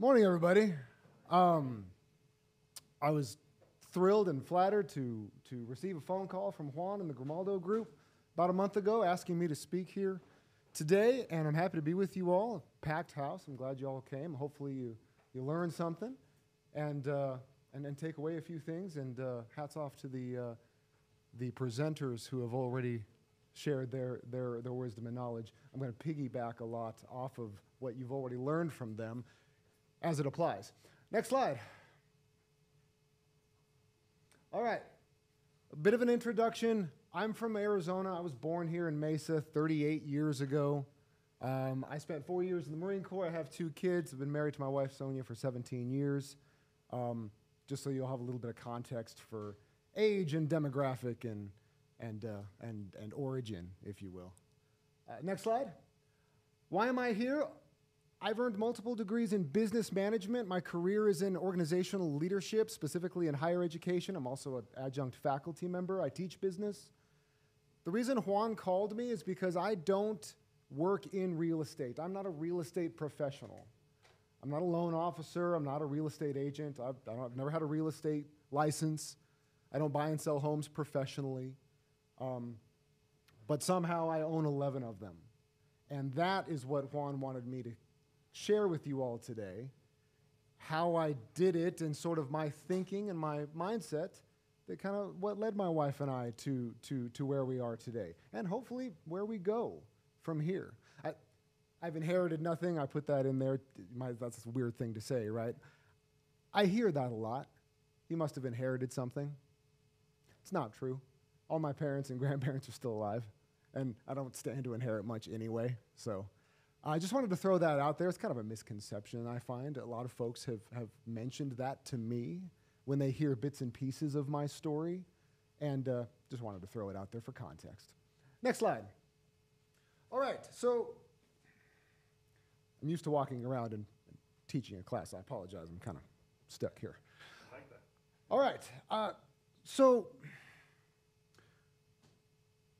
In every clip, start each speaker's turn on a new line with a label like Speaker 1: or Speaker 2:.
Speaker 1: Morning, everybody. Um, I was thrilled and flattered to, to receive a phone call from Juan and the Grimaldo group about a month ago asking me to speak here today, and I'm happy to be with you all. Packed house. I'm glad you all came. Hopefully, you, you learned something and, uh, and, and take away a few things. And uh, hats off to the, uh, the presenters who have already shared their, their, their wisdom and knowledge. I'm going to piggyback a lot off of what you've already learned from them as it applies. Next slide. All right, a bit of an introduction. I'm from Arizona. I was born here in Mesa 38 years ago. Um, I spent four years in the Marine Corps. I have two kids. I've been married to my wife, Sonia, for 17 years. Um, just so you'll have a little bit of context for age and demographic and, and, uh, and, and origin, if you will. Uh, next slide. Why am I here? I've earned multiple degrees in business management. My career is in organizational leadership, specifically in higher education. I'm also an adjunct faculty member. I teach business. The reason Juan called me is because I don't work in real estate. I'm not a real estate professional. I'm not a loan officer. I'm not a real estate agent. I've, I've never had a real estate license. I don't buy and sell homes professionally. Um, but somehow I own 11 of them. And that is what Juan wanted me to share with you all today how I did it and sort of my thinking and my mindset that kind of what led my wife and I to, to, to where we are today, and hopefully where we go from here. I, I've inherited nothing. I put that in there. My, that's a weird thing to say, right? I hear that a lot. You must have inherited something. It's not true. All my parents and grandparents are still alive, and I don't stand to inherit much anyway, so I just wanted to throw that out there. It's kind of a misconception, I find. A lot of folks have, have mentioned that to me when they hear bits and pieces of my story, and uh, just wanted to throw it out there for context. Next slide. All right, so I'm used to walking around and, and teaching a class. I apologize, I'm kind of stuck here.
Speaker 2: I like that.
Speaker 1: All right, uh, so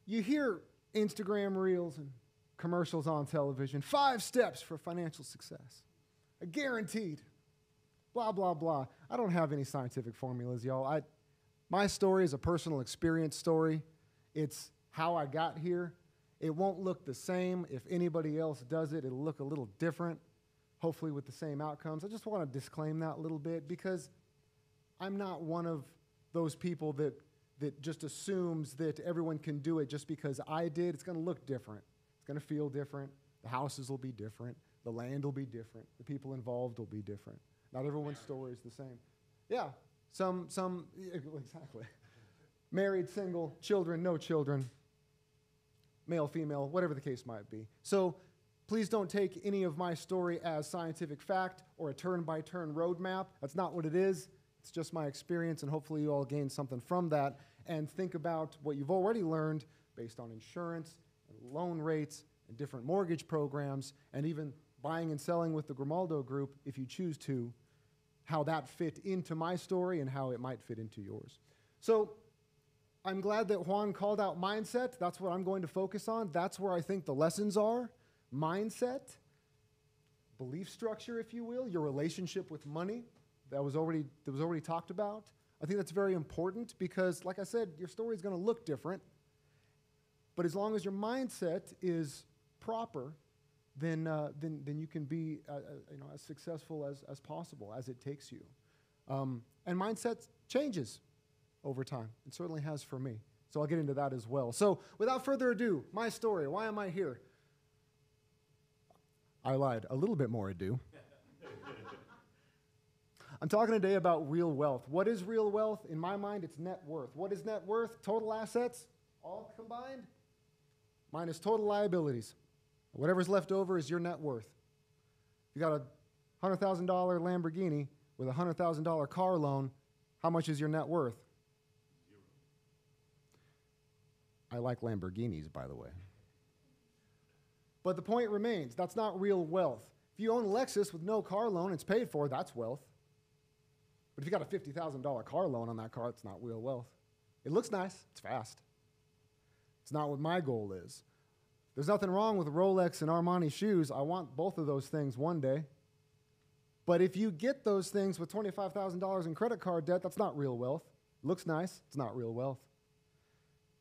Speaker 1: you hear Instagram reels and commercials on television, five steps for financial success. A guaranteed. Blah, blah, blah. I don't have any scientific formulas, y'all. I, my story is a personal experience story. It's how I got here. It won't look the same if anybody else does it. It'll look a little different, hopefully with the same outcomes. I just want to disclaim that a little bit because I'm not one of those people that, that just assumes that everyone can do it just because I did. It's going to look different going to feel different. The houses will be different. The land will be different. The people involved will be different. Not everyone's story is the same. Yeah, some, some, exactly. Married, single, children, no children, male, female, whatever the case might be. So please don't take any of my story as scientific fact or a turn by turn roadmap. That's not what it is. It's just my experience, and hopefully you all gain something from that and think about what you've already learned based on insurance loan rates and different mortgage programs, and even buying and selling with the Grimaldo Group, if you choose to, how that fit into my story and how it might fit into yours. So I'm glad that Juan called out mindset. That's what I'm going to focus on. That's where I think the lessons are mindset, belief structure, if you will, your relationship with money that was already, that was already talked about. I think that's very important because, like I said, your story is going to look different but as long as your mindset is proper, then, uh, then, then you can be uh, uh, you know, as successful as, as possible as it takes you. Um, and mindset changes over time. It certainly has for me. So I'll get into that as well. So without further ado, my story. Why am I here? I lied. A little bit more ado. I'm talking today about real wealth. What is real wealth? In my mind, it's net worth. What is net worth? Total assets, all combined? Minus total liabilities. Whatever's left over is your net worth. If you got a $100,000 Lamborghini with a $100,000 car loan, how much is your net worth?
Speaker 2: Zero.
Speaker 1: I like Lamborghinis, by the way. But the point remains that's not real wealth. If you own a Lexus with no car loan, it's paid for, that's wealth. But if you got a $50,000 car loan on that car, it's not real wealth. It looks nice, it's fast. It's not what my goal is. There's nothing wrong with Rolex and Armani shoes. I want both of those things one day. But if you get those things with $25,000 in credit card debt, that's not real wealth. Looks nice, it's not real wealth.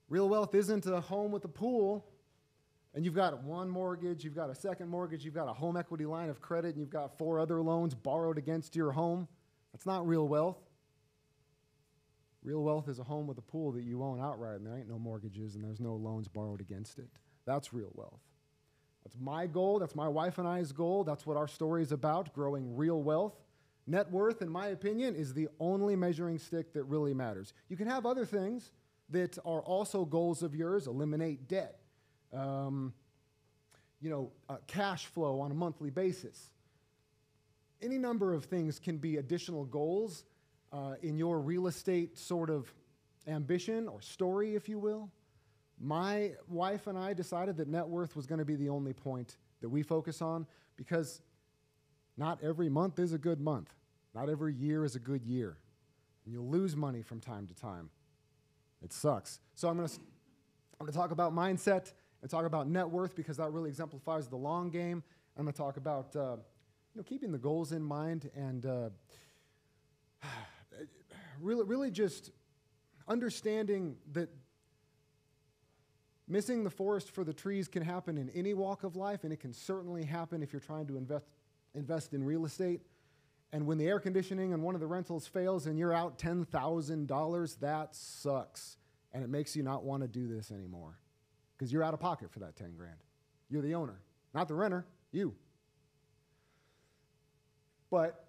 Speaker 1: Real wealth isn't a home with a pool and you've got one mortgage, you've got a second mortgage, you've got a home equity line of credit, and you've got four other loans borrowed against your home. That's not real wealth. Real wealth is a home with a pool that you own outright, and there ain't no mortgages and there's no loans borrowed against it. That's real wealth. That's my goal. That's my wife and I's goal. That's what our story is about growing real wealth. Net worth, in my opinion, is the only measuring stick that really matters. You can have other things that are also goals of yours eliminate debt, um, you know, uh, cash flow on a monthly basis. Any number of things can be additional goals uh, in your real estate sort of ambition or story, if you will. My wife and I decided that net worth was going to be the only point that we focus on because not every month is a good month. Not every year is a good year. And you'll lose money from time to time. It sucks. So I'm going to I'm to talk about mindset and talk about net worth because that really exemplifies the long game. I'm going to talk about uh, you know keeping the goals in mind and uh, really really just understanding that Missing the forest for the trees can happen in any walk of life, and it can certainly happen if you're trying to invest, invest in real estate. And when the air conditioning on one of the rentals fails and you're out $10,000, that sucks. And it makes you not want to do this anymore because you're out of pocket for that 10 grand. You're the owner, not the renter, you. But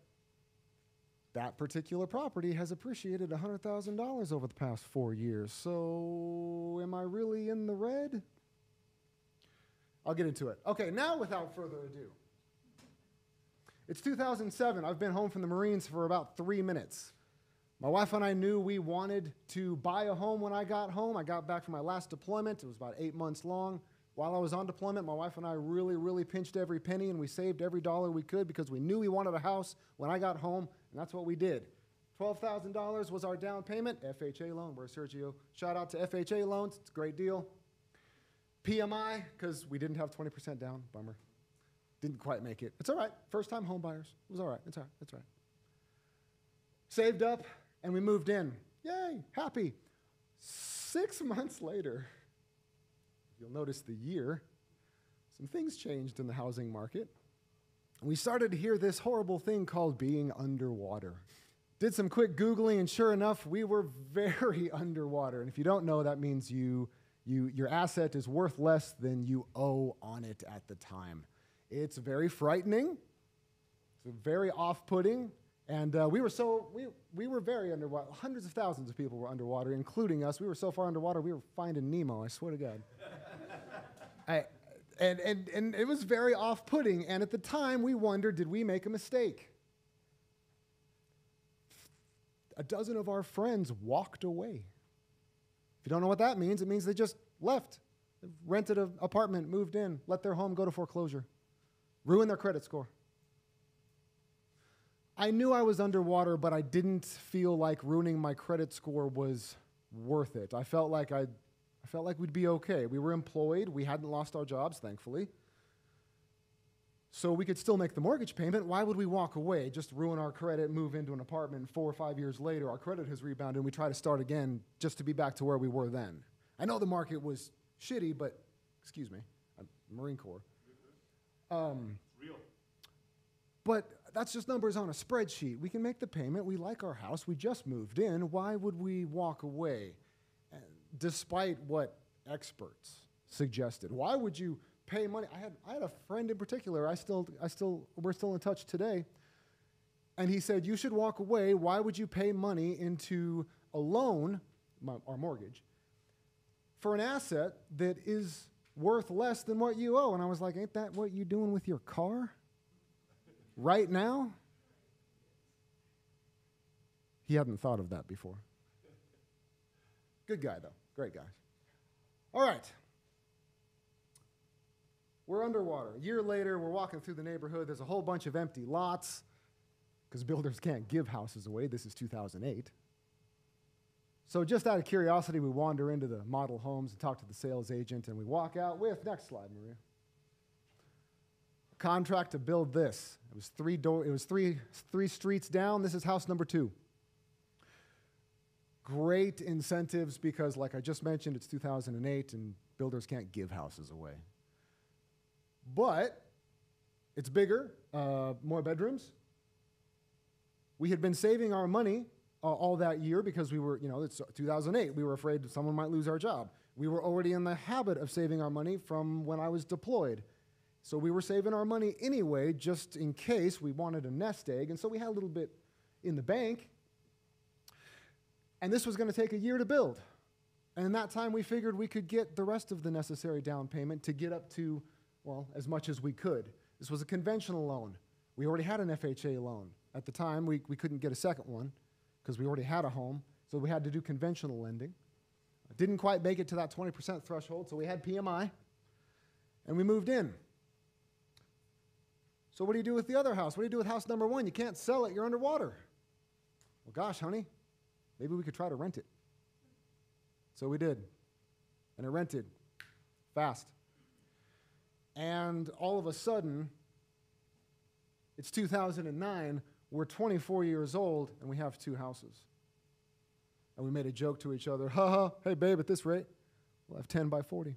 Speaker 1: that particular property has appreciated $100,000 over the past four years. So, am I really in the red? I'll get into it. Okay, now without further ado, it's 2007. I've been home from the Marines for about three minutes. My wife and I knew we wanted to buy a home when I got home. I got back from my last deployment, it was about eight months long. While I was on deployment, my wife and I really, really pinched every penny and we saved every dollar we could because we knew we wanted a house when I got home, and that's what we did. $12,000 was our down payment, FHA loan. Where's Sergio? Shout out to FHA loans, it's a great deal. PMI, because we didn't have 20% down, bummer. Didn't quite make it. It's all right. First time home buyers. It was all right. It's all right. It's all right. Saved up, and we moved in. Yay, happy. Six months later, you'll notice the year, some things changed in the housing market. We started to hear this horrible thing called being underwater. Did some quick Googling, and sure enough, we were very underwater. And if you don't know, that means you, you, your asset is worth less than you owe on it at the time. It's very frightening, it's very off putting. And uh, we were so, we, we were very underwater. Hundreds of thousands of people were underwater, including us. We were so far underwater, we were finding Nemo, I swear to God. I, and, and, and it was very off putting. And at the time, we wondered did we make a mistake? A dozen of our friends walked away. If you don't know what that means, it means they just left, rented an apartment, moved in, let their home go to foreclosure, ruined their credit score. I knew I was underwater, but I didn't feel like ruining my credit score was worth it. I felt like I I felt like we'd be okay. We were employed, we hadn't lost our jobs, thankfully. So we could still make the mortgage payment. Why would we walk away, just ruin our credit, move into an apartment, four or five years later, our credit has rebounded, and we try to start again just to be back to where we were then? I know the market was shitty, but, excuse me, I'm Marine Corps. Um,
Speaker 2: Real.
Speaker 1: but that's just numbers on a spreadsheet. We can make the payment. We like our house. We just moved in. Why would we walk away? Despite what experts suggested. Why would you pay money? I had, I had a friend in particular, I still, I still, we're still in touch today, and he said, You should walk away. Why would you pay money into a loan, or mortgage, for an asset that is worth less than what you owe? And I was like, Ain't that what you're doing with your car? Right now? He hadn't thought of that before. Good guy, though. Great guy. All right. We're underwater. A year later, we're walking through the neighborhood. There's a whole bunch of empty lots because builders can't give houses away. This is 2008. So, just out of curiosity, we wander into the model homes and talk to the sales agent, and we walk out with, next slide, Maria. contract to build this. It was three door. It was three three streets down. This is house number two. Great incentives because, like I just mentioned, it's 2008 and builders can't give houses away. But it's bigger, uh, more bedrooms. We had been saving our money uh, all that year because we were, you know, it's 2008. We were afraid someone might lose our job. We were already in the habit of saving our money from when I was deployed. So we were saving our money anyway, just in case we wanted a nest egg. And so we had a little bit in the bank. And this was going to take a year to build. And in that time, we figured we could get the rest of the necessary down payment to get up to, well, as much as we could. This was a conventional loan. We already had an FHA loan. At the time, we, we couldn't get a second one because we already had a home, so we had to do conventional lending. Didn't quite make it to that 20% threshold, so we had PMI, and we moved in. So, what do you do with the other house? What do you do with house number one? You can't sell it, you're underwater. Well, gosh, honey, maybe we could try to rent it. So we did. And it rented fast. And all of a sudden, it's 2009, we're 24 years old, and we have two houses. And we made a joke to each other, ha ha, hey babe, at this rate, we'll have 10 by 40.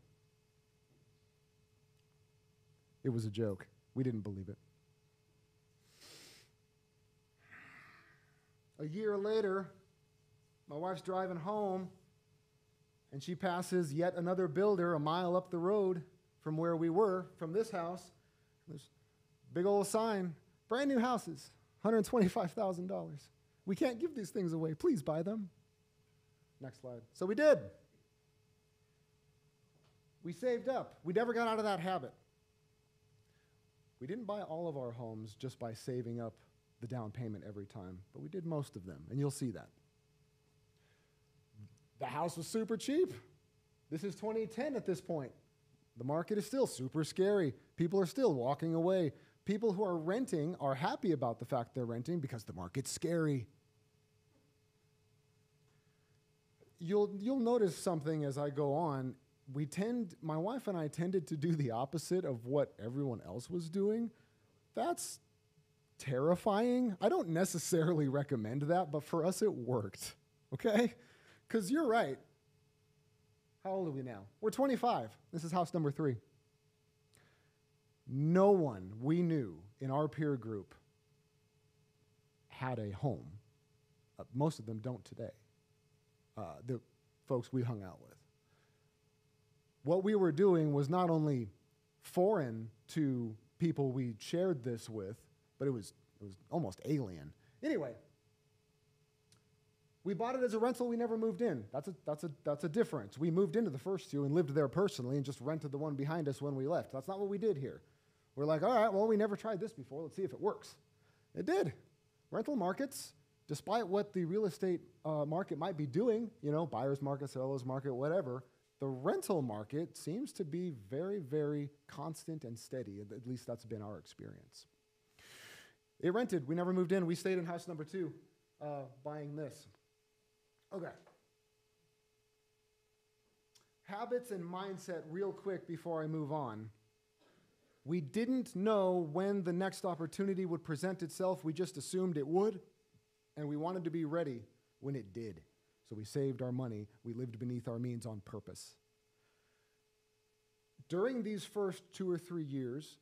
Speaker 1: It was a joke. We didn't believe it. A year later, my wife's driving home, and she passes yet another builder a mile up the road from where we were, from this house. There's big old sign, brand new houses, $125,000. We can't give these things away. Please buy them. Next slide. So we did. We saved up. We never got out of that habit. We didn't buy all of our homes just by saving up the down payment every time, but we did most of them, and you'll see that. The house was super cheap. This is 2010 at this point. The market is still super scary. People are still walking away. People who are renting are happy about the fact they're renting because the market's scary. You'll, you'll notice something as I go on. We tend, my wife and I tended to do the opposite of what everyone else was doing. That's terrifying. I don't necessarily recommend that, but for us it worked, okay? Because you're right. How old are we now? We're 25. This is house number three. No one we knew in our peer group had a home. Uh, most of them don't today, uh, the folks we hung out with. What we were doing was not only foreign to people we shared this with, but it was, it was almost alien. Anyway, we bought it as a rental, we never moved in. That's a, that's, a, that's a difference. We moved into the first two and lived there personally and just rented the one behind us when we left. That's not what we did here. We're like, all right, well, we never tried this before. Let's see if it works. It did. Rental markets, despite what the real estate uh, market might be doing, you know, buyer's market, seller's market, whatever, the rental market seems to be very, very constant and steady. At least that's been our experience. It rented. We never moved in. We stayed in house number two, uh, buying this. Okay. Habits and mindset, real quick before I move on. We didn't know when the next opportunity would present itself. We just assumed it would, and we wanted to be ready when it did. So we saved our money. We lived beneath our means on purpose. During these first two or three years,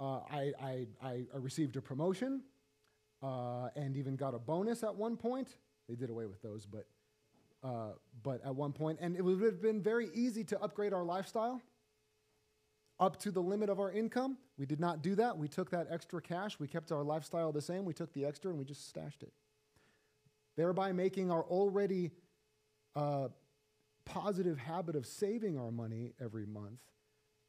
Speaker 1: uh, I, I, I, received a promotion uh, and even got a bonus at one point. They did away with those, but, uh, but at one point, and it would have been very easy to upgrade our lifestyle up to the limit of our income. We did not do that. We took that extra cash. We kept our lifestyle the same. We took the extra and we just stashed it, thereby making our already uh, positive habit of saving our money every month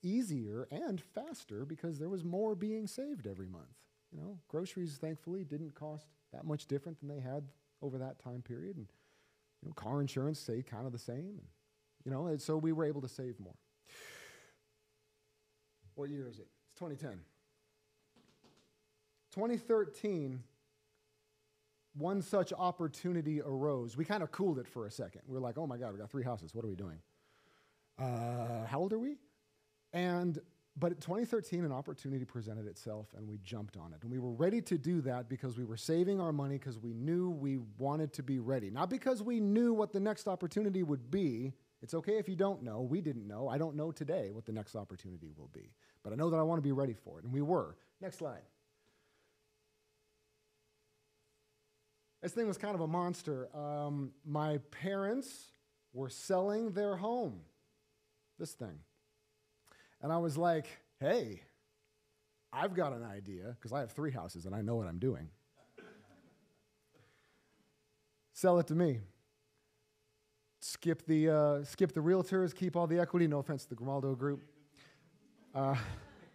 Speaker 1: easier and faster because there was more being saved every month. You know, groceries thankfully didn't cost that much different than they had over that time period, and you know, car insurance stayed kind of the same. And, you know, and so we were able to save more. What year is it? It's 2010. 2013, one such opportunity arose. We kind of cooled it for a second. We were like, oh my God, we got three houses. What are we doing? Uh, how old are we? And But in 2013, an opportunity presented itself and we jumped on it. And we were ready to do that because we were saving our money because we knew we wanted to be ready. Not because we knew what the next opportunity would be. It's okay if you don't know. We didn't know. I don't know today what the next opportunity will be. But I know that I want to be ready for it. And we were. Next slide. This thing was kind of a monster. Um, my parents were selling their home. This thing. And I was like, hey, I've got an idea, because I have three houses and I know what I'm doing. Sell it to me. Skip the, uh, skip the realtors, keep all the equity. No offense to the Grimaldo group. Uh,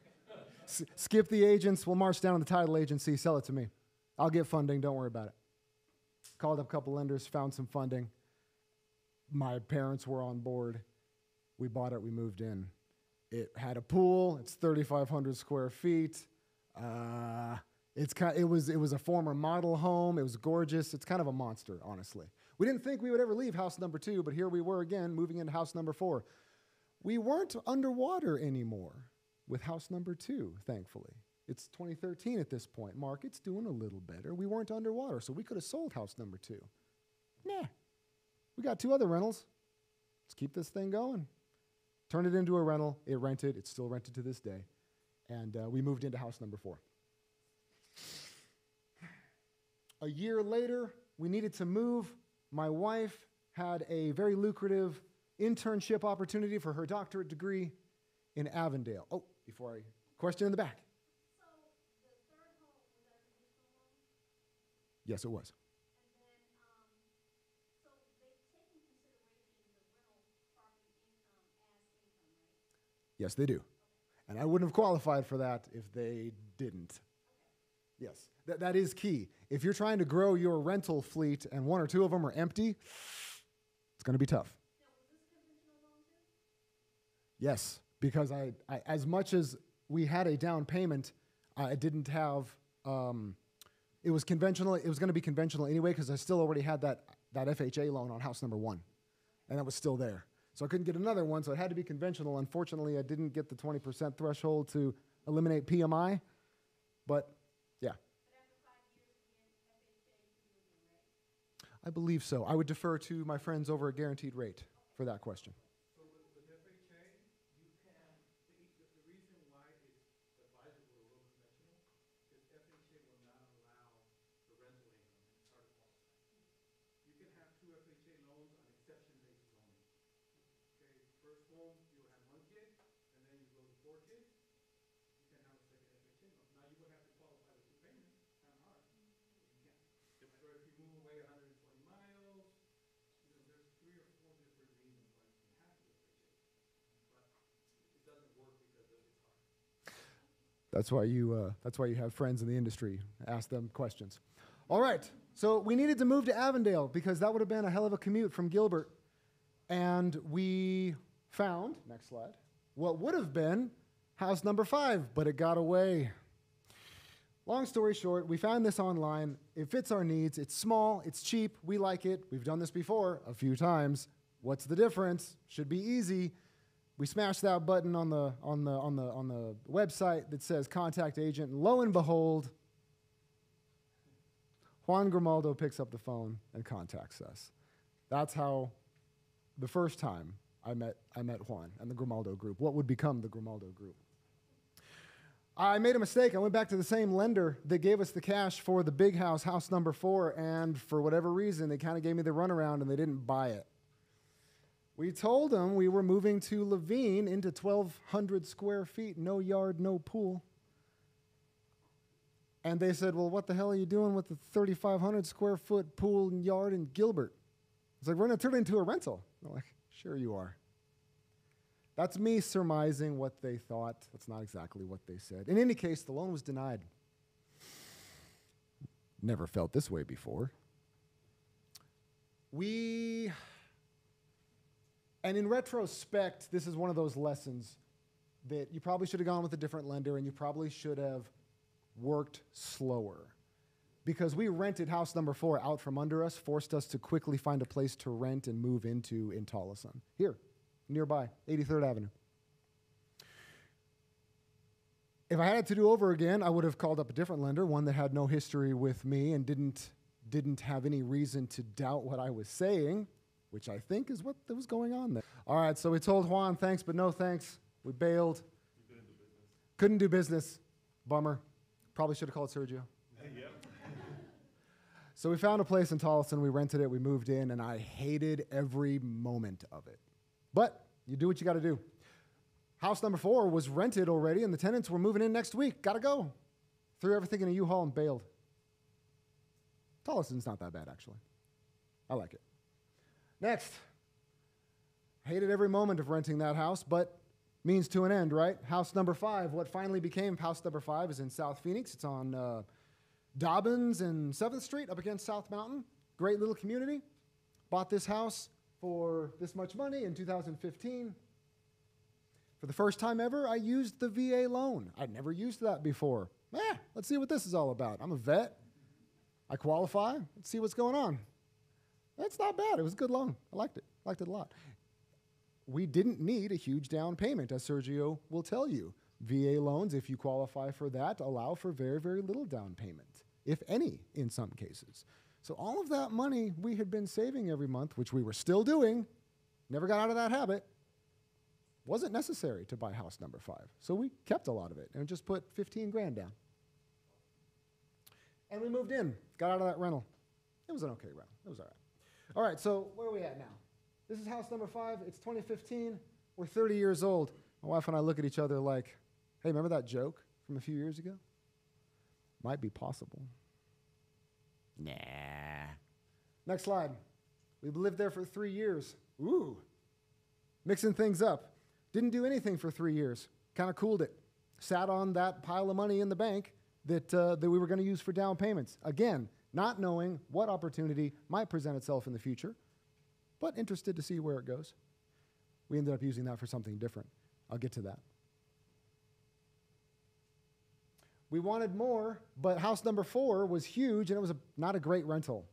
Speaker 1: s- skip the agents. We'll march down to the title agency. Sell it to me. I'll get funding. Don't worry about it. Called up a couple lenders, found some funding. My parents were on board. We bought it. We moved in. It had a pool. It's 3,500 square feet. Uh, it's kind it was it was a former model home. It was gorgeous. It's kind of a monster, honestly. We didn't think we would ever leave house number two, but here we were again, moving into house number four. We weren't underwater anymore with house number two, thankfully. It's 2013 at this point. Market's doing a little better. We weren't underwater, so we could have sold house number two. Nah. We got two other rentals. Let's keep this thing going. Turned it into a rental. It rented. It's still rented to this day. And uh, we moved into house number four. A year later, we needed to move. My wife had a very lucrative internship opportunity for her doctorate degree in Avondale. Oh, before I question in the back.
Speaker 3: So the third home, was that a conventional?
Speaker 1: Yes, it was.
Speaker 3: And then, um, so they take in consideration the rental property income as income, right?
Speaker 1: Yes, they do. And I wouldn't have qualified for that if they didn't. Yes, that, that is key. If you're trying to grow your rental fleet and one or two of them are empty, it's going to be tough. Yes, because I, I as much as we had a down payment, I didn't have. Um, it was conventional. It was going to be conventional anyway because I still already had that that FHA loan on house number one, and that was still there. So I couldn't get another one, so it had to be conventional. Unfortunately, I didn't get the 20% threshold to eliminate PMI, but yeah,
Speaker 3: But after five years, again, FHA forgive me, right?
Speaker 1: I believe so. I would defer to my friends over a Guaranteed Rate for that question.
Speaker 4: So with, with FHA, you can, the, e- the, the reason why it's advisable to go conventional is FHA will not allow the rental income, it's hard to qualify. You can have two FHA loans on exception basis only. Okay, first home, you have one kid, and then you go to four kids, you can have a second FHA loan. Now, you would have to qualify with two payments, kind of hard, but you can. Or if you move away hundred and twenty miles, you know, there's three or four different reasons why you can have two FHA. But it doesn't work because of- it's hard.
Speaker 1: That's why you. Uh, that's why you have friends in the industry. Ask them questions. All right. So we needed to move to Avondale because that would have been a hell of a commute from Gilbert, and we found next slide what would have been house number five, but it got away. Long story short, we found this online. It fits our needs. It's small. It's cheap. We like it. We've done this before a few times. What's the difference? Should be easy. We smash that button on the on the on the on the website that says contact agent, and lo and behold, Juan Grimaldo picks up the phone and contacts us. That's how the first time I met I met Juan and the Grimaldo group, what would become the Grimaldo group. I made a mistake. I went back to the same lender that gave us the cash for the big house, house number four, and for whatever reason, they kind of gave me the runaround and they didn't buy it. We told them we were moving to Laveen into 1,200 square feet, no yard, no pool. And they said, Well, what the hell are you doing with the 3,500 square foot pool and yard in Gilbert? It's like, We're going to turn it into a rental. I'm like, Sure, you are. That's me surmising what they thought. That's not exactly what they said. In any case, the loan was denied. Never felt this way before. We, and in retrospect, this is one of those lessons that you probably should have gone with a different lender and you probably should have worked slower. Because we rented house number four out from under us, forced us to quickly find a place to rent and move into in Tolleson. Here, nearby, 83rd Avenue. If I had to do over again, I would have called up a different lender, one that had no history with me and didn't didn't have any reason to doubt what I was saying, which I think is what was going on there. All right, so we told Juan thanks, but no thanks. We bailed. Couldn't do business. Bummer. Probably should have called Sergio.
Speaker 2: Yep.
Speaker 1: So we found a place in Tolleson, we rented it, we moved in, and I hated every moment of it. But you do what you got to do. House number four was rented already, and the tenants were moving in next week. Got to go. Threw everything in a U-Haul and bailed. Tolleson's not that bad, actually. I like it. Next. Hated every moment of renting that house, but means to an end, right? House number five, what finally became house number five, is in South Phoenix. It's on uh, Dobbins and 7th Street up against South Mountain. Great little community. Bought this house for this much money in 2015. For the first time ever, I used the VA loan. I'd never used that before. Eh, let's see what this is all about. I'm a vet. I qualify. Let's see what's going on. That's not bad. It was a good loan. I liked it. I liked it a lot. We didn't need a huge down payment, as Sergio will tell you. VA loans, if you qualify for that, allow for very, very little down payment, if any, in some cases. So all of that money we had been saving every month, which we were still doing, never got out of that habit, wasn't necessary to buy house number five. So we kept a lot of it and just put 15 grand down. And we moved in, got out of that rental. It was an okay rental. It was all right. All right, so where are we at now? This is house number five. It's 2015. We're 30 years old. My wife and I look at each other like, hey, remember that joke from a few years ago? Might be possible. Nah. Next slide. We've lived there for three years. Ooh. Mixing things up. Didn't do anything for three years. Kind of cooled it. Sat on that pile of money in the bank that, uh, that we were going to use for down payments. Again, not knowing what opportunity might present itself in the future, but interested to see where it goes. We ended up using that for something different. I'll get to that. We wanted more, but house number four was huge and it was a, not a great rental.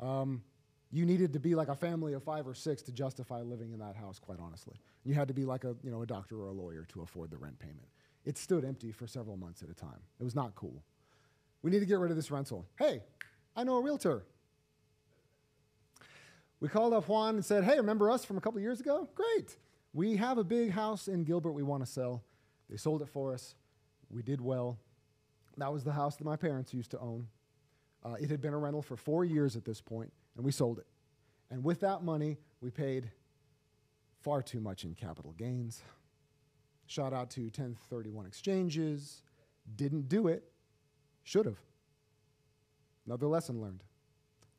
Speaker 1: Um, you needed to be like a family of five or six to justify living in that house, quite honestly. You had to be like a, you know, a doctor or a lawyer to afford the rent payment. It stood empty for several months at a time. It was not cool. We need to get rid of this rental. Hey, I know a realtor. We called up Juan and said, Hey, remember us from a couple years ago? Great. We have a big house in Gilbert we want to sell. They sold it for us. We did well. That was the house that my parents used to own. Uh, it had been a rental for four years at this point, and we sold it. And with that money, we paid far too much in capital gains. Shout out to 1031 exchanges. Didn't do it. Should have. Another lesson learned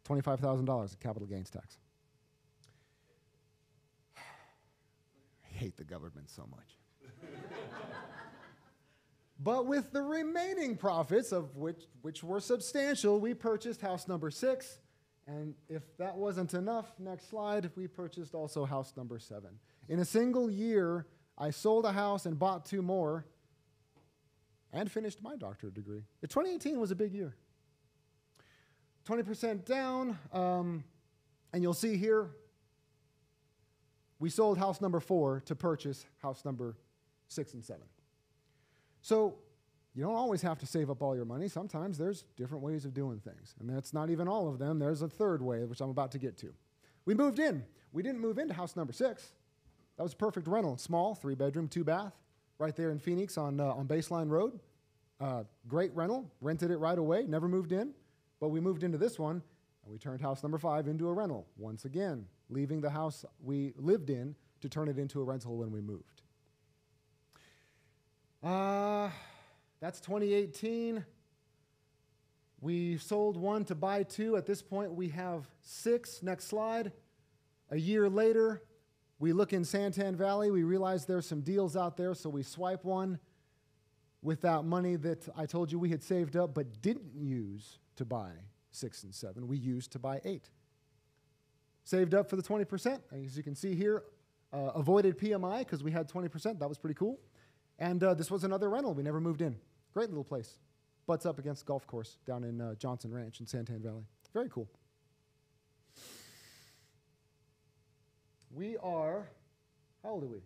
Speaker 1: $25,000 in capital gains tax. I hate the government so much. but with the remaining profits, of which, which were substantial, we purchased house number six. And if that wasn't enough, next slide, we purchased also house number seven. In a single year, I sold a house and bought two more and finished my doctorate degree. 2018 was a big year. 20% down, um, and you'll see here we sold house number four to purchase house number six and seven. So you don't always have to save up all your money. Sometimes there's different ways of doing things. And that's not even all of them. There's a third way, which I'm about to get to. We moved in. We didn't move into house number six. That was a perfect rental. Small, three bedroom, two bath, right there in Phoenix on, uh, on Baseline Road. Uh, great rental. Rented it right away. Never moved in. But we moved into this one, and we turned house number five into a rental once again, leaving the house we lived in to turn it into a rental when we moved. Uh, that's 2018. We sold one to buy two. At this point, we have six. Next slide. A year later, we look in Santan Valley. We realize there's some deals out there, so we swipe one with that money that I told you we had saved up but didn't use to buy six and seven. We used to buy eight. Saved up for the 20%. As you can see here, uh, avoided PMI because we had 20%. That was pretty cool. And uh, this was another rental. We never moved in. Great little place. Butts up against golf course down in uh, Johnson Ranch in Santan Valley. Very cool. We are, how old are we?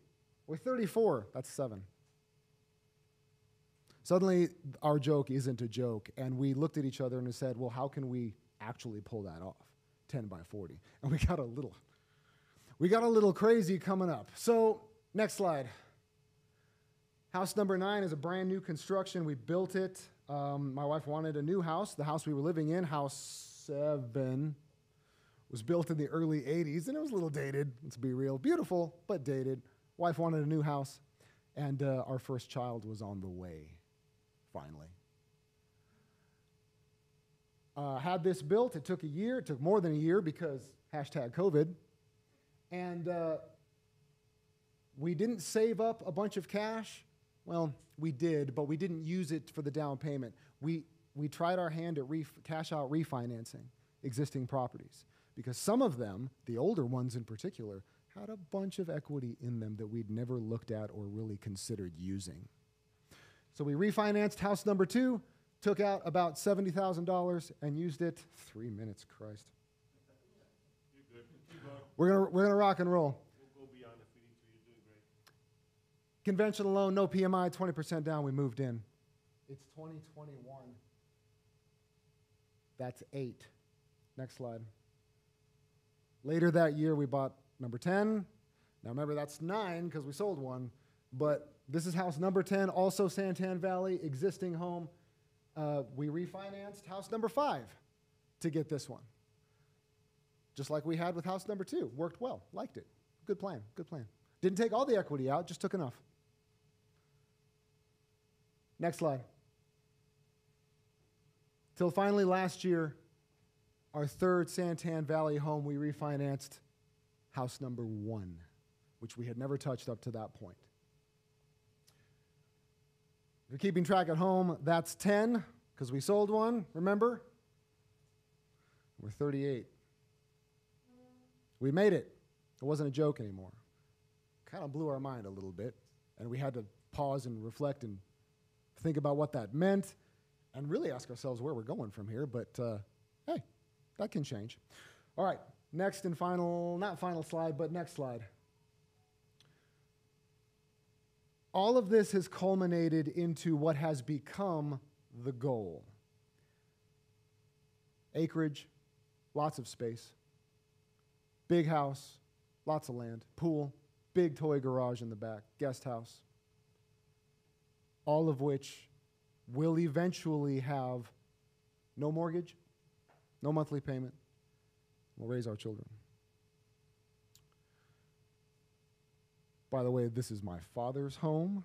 Speaker 1: We're 34. That's seven. Suddenly, our joke isn't a joke, and we looked at each other and said, "Well, how can we actually pull that off? 10 by 40." And we got a little, we got a little crazy coming up. So, next slide. House number nine is a brand new construction. We built it. Um, my wife wanted a new house. The house we were living in, house seven, was built in the early 80s, and it was a little dated. Let's be real. Beautiful, but dated. Wife wanted a new house, and uh, our first child was on the way, finally. Uh, had this built. It took a year. It took more than a year because hashtag COVID. And uh, we didn't save up a bunch of cash. Well, we did, but we didn't use it for the down payment. We, we tried our hand at ref- cash out refinancing existing properties because some of them, the older ones in particular, had a bunch of equity in them that we'd never looked at or really considered using. So we refinanced house number two, took out about $70,000 and used it. Three minutes, Christ. We're gonna, we're gonna rock and roll.
Speaker 2: We'll go beyond if we need to. You're doing great.
Speaker 1: Conventional loan, no PMI, 20% down, we moved in. It's 2021. That's eight. Next slide. Later that year, we bought number 10. Now remember, that's nine because we sold one, but this is house number 10, also Santan Valley, existing home. Uh, we refinanced house number five to get this one. Just like we had with house number two. Worked well, liked it. Good plan, good plan. Didn't take all the equity out, just took enough. Next slide. Till finally last year, our third Santan Valley home, we refinanced house number one, which we had never touched up to that point. If you're keeping track at home, that's 10, because we sold one, remember? We're 38. We made it. It wasn't a joke anymore. Kind of blew our mind a little bit, and we had to pause and reflect and think about what that meant and really ask ourselves where we're going from here, but uh, hey, that can change. All right, next and final, not final slide, but next slide. All of this has culminated into what has become the goal acreage, lots of space, big house, lots of land, pool, big toy garage in the back, guest house, all of which will eventually have no mortgage, no monthly payment. We'll raise our children. By the way, this is my father's home,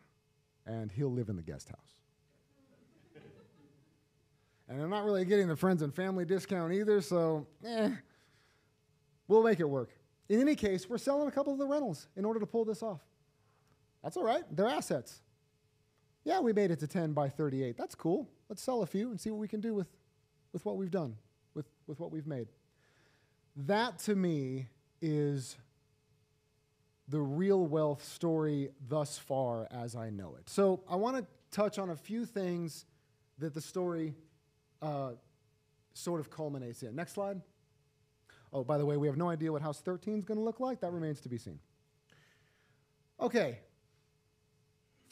Speaker 1: and he'll live in the guest house. and I'm not really getting the friends and family discount either, so eh, we'll make it work. In any case, we're selling a couple of the rentals in order to pull this off. That's all right, they're assets. Yeah, we made it to 10 by 38. That's cool. Let's sell a few and see what we can do with, with what we've done, with, with what we've made. That to me is the real wealth story thus far as I know it. So I want to touch on a few things that the story uh, sort of culminates in. Next slide. Oh, by the way, we have no idea what House 13 is going to look like. That remains to be seen. Okay.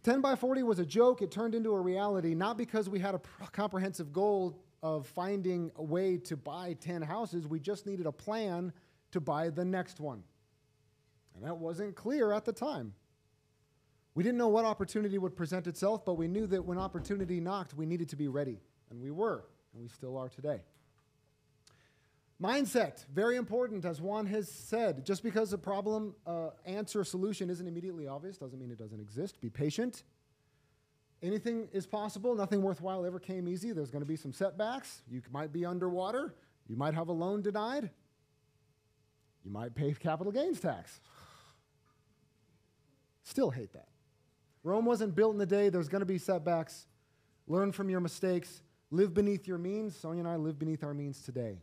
Speaker 1: 10 by 40 was a joke. It turned into a reality, not because we had a pr- comprehensive goal of finding a way to buy 10 houses. We just needed a plan to buy the next one. And that wasn't clear at the time. We didn't know what opportunity would present itself, but we knew that when opportunity knocked, we needed to be ready. And we were, and we still are today. Mindset, very important, as Juan has said. Just because a problem, uh, answer, solution isn't immediately obvious doesn't mean it doesn't exist. Be patient. Anything is possible. Nothing worthwhile ever came easy. There's going to be some setbacks. You might be underwater. You might have a loan denied. You might pay capital gains tax. Still hate that. Rome wasn't built in a day. There's going to be setbacks. Learn from your mistakes. Live beneath your means. Sonia and I live beneath our means today.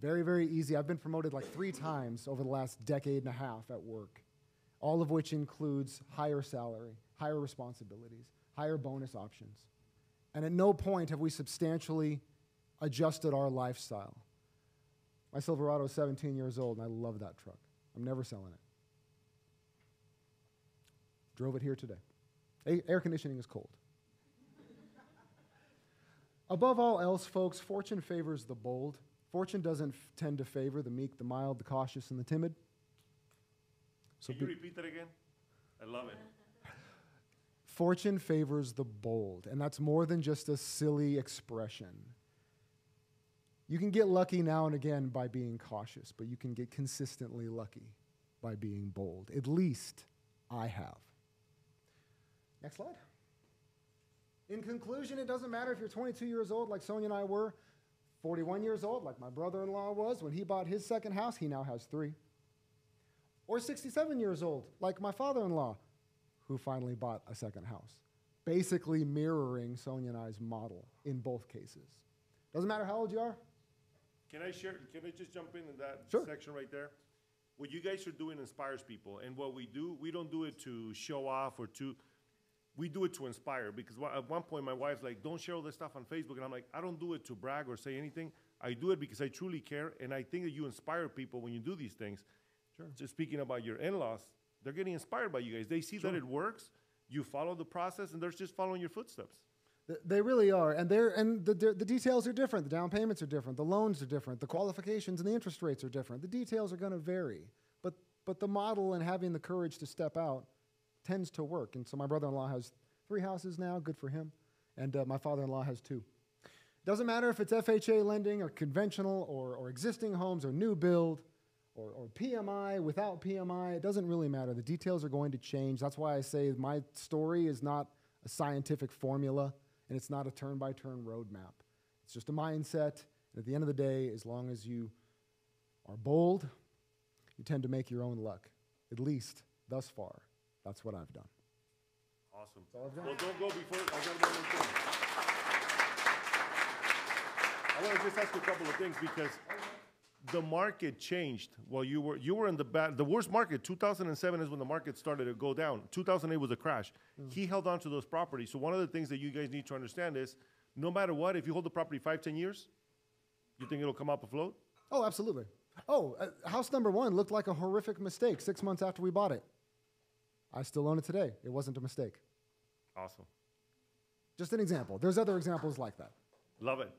Speaker 1: Very, very easy. I've been promoted like three times over the last decade and a half at work, all of which includes higher salary, higher responsibilities, higher bonus options. And at no point have we substantially adjusted our lifestyle. My Silverado is 17 years old, and I love that truck. I'm never selling it. Drove it here today. A- air conditioning is cold. Above all else, folks, fortune favors the bold. Fortune doesn't f- tend to favor the meek, the mild, the cautious, and the timid. So
Speaker 2: Can you
Speaker 1: be-
Speaker 2: repeat that again? I love it.
Speaker 1: Fortune favors the bold, and that's more than just a silly expression. You can get lucky now and again by being cautious, but you can get consistently lucky by being bold. At least I have. Next slide. In conclusion, it doesn't matter if you're 22 years old, like Sonia and I were, 41 years old, like my brother in law was. When he bought his second house, he now has three. Or 67 years old, like my father in law, who finally bought a second house. Basically mirroring Sonia and I's model in both cases. Doesn't matter how old you are.
Speaker 2: Can I share, can I just jump in in that
Speaker 1: Sure.
Speaker 2: section right there? What you guys are doing inspires people, and what we do, we don't do it to show off or to, we do it to inspire, because at one point, my wife's like, don't share all this stuff on Facebook, and I'm like, I don't do it to brag or say anything, I do it because I truly care, and I think that you inspire people when you do these things.
Speaker 1: Sure.
Speaker 2: Just speaking about your in-laws, they're getting inspired by you guys, they see that it works, you follow the process, and they're just following your footsteps.
Speaker 1: They really are, and they're and the, the the details are different. The down payments are different. The loans are different. The qualifications and the interest rates are different. The details are going to vary, but but the model and having the courage to step out tends to work. And so my brother-in-law has three houses now. Good for him, and uh, my father-in-law has two. Doesn't matter if it's FHA lending or conventional or or existing homes or new build. Or, or PMI without PMI, it doesn't really matter. The details are going to change. That's why I say my story is not a scientific formula and it's not a turn by turn roadmap. It's just a mindset. And at the end of the day, as long as you are bold, you tend to make your own luck. At least thus far, that's what I've done.
Speaker 2: Awesome.
Speaker 1: got.
Speaker 2: Well, don't go before, I got one more thing. I want to just ask a couple of things because the market changed while you were, you were in the bad, the worst market. 2007 is when the market started to go down. 2008 was a crash. He held on to those properties. So one of the things that you guys need to understand is, no matter what, if you hold the property five ten years, you think it'll come up afloat?
Speaker 1: Oh, absolutely. Oh, uh, house number one looked like a horrific mistake six months after we bought it. I still own it today. It wasn't a mistake.
Speaker 2: Awesome.
Speaker 1: Just an example. There's other examples like that.
Speaker 2: Love it.